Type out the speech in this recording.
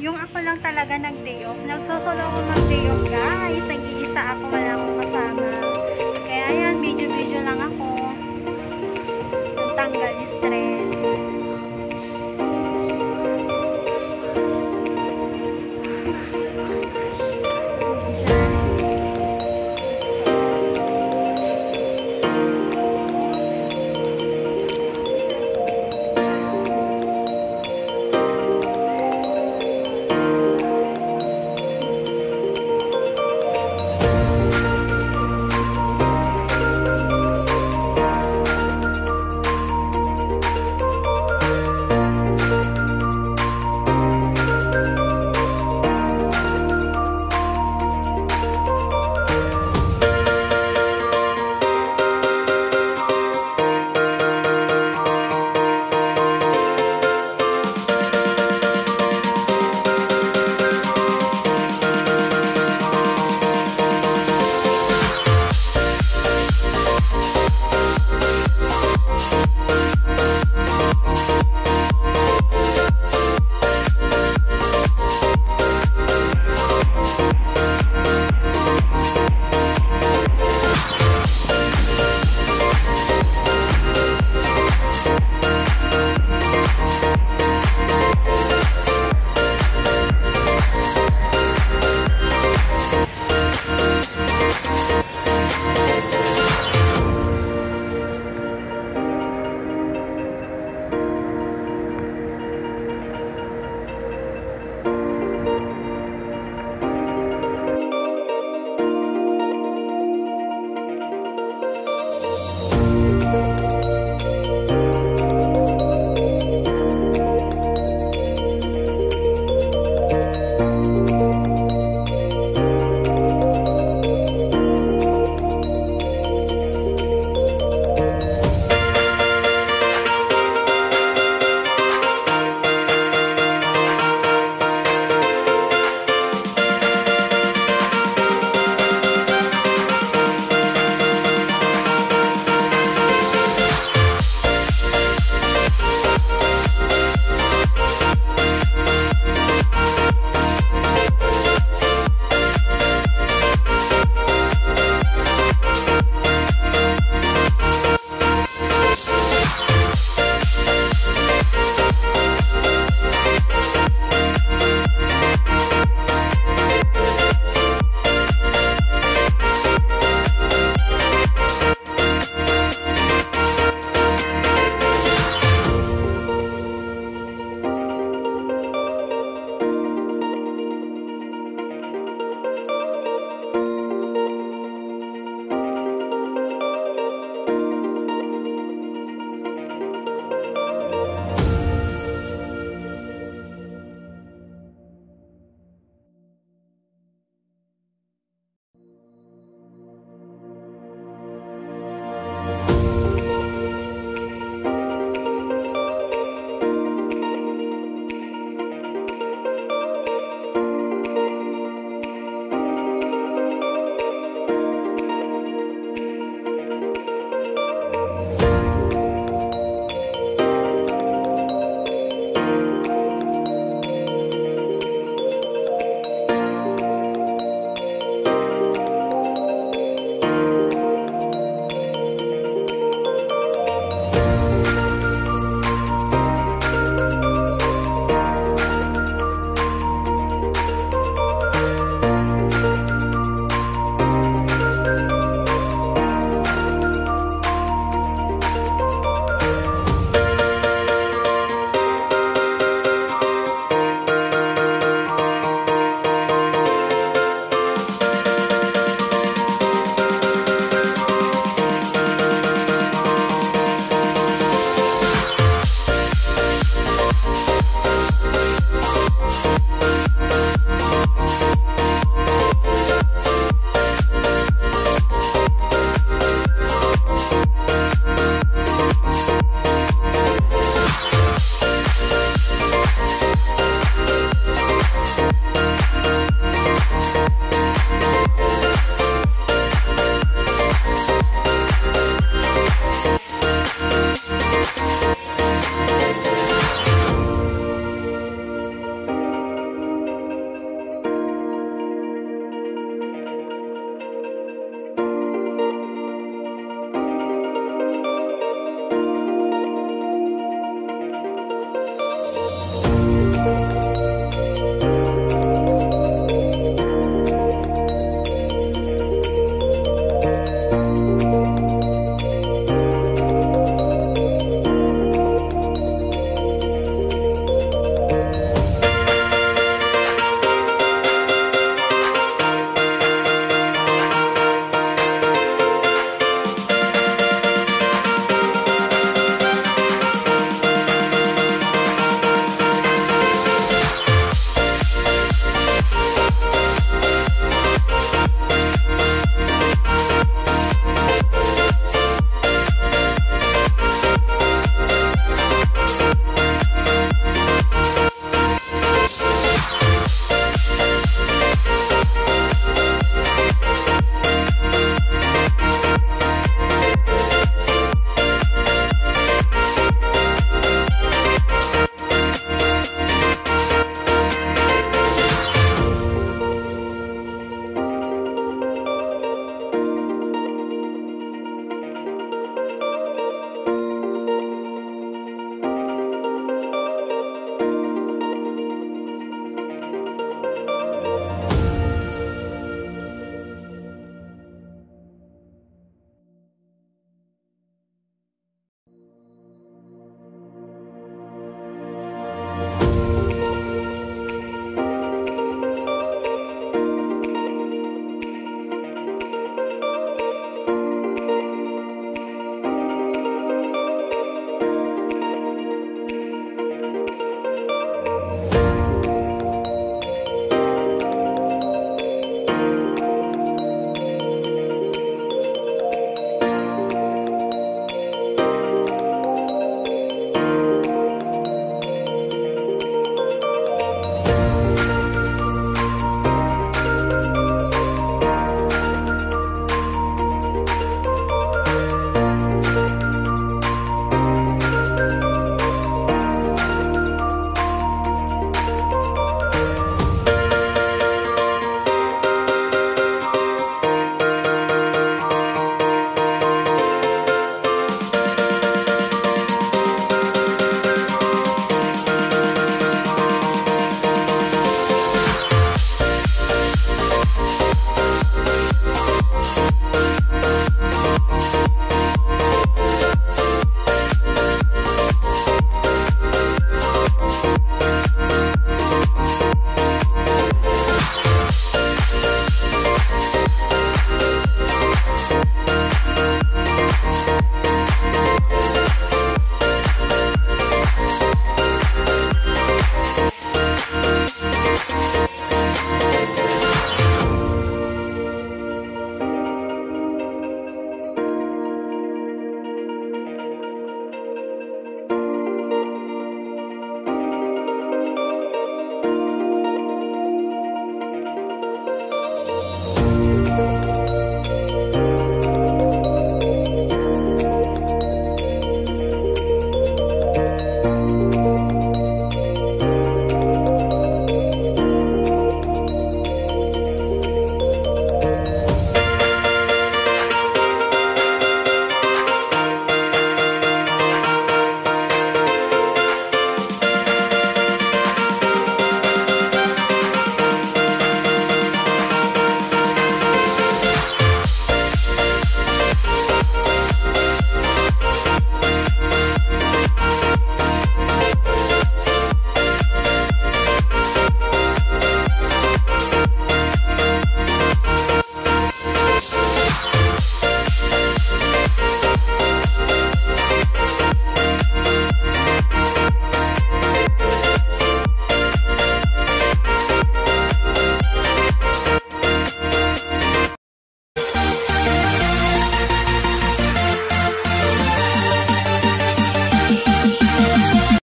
yung ako lang talaga nag-day off. Nagsosolo ako mag-day off guys. Nag-iisa ako, wala akong kasama.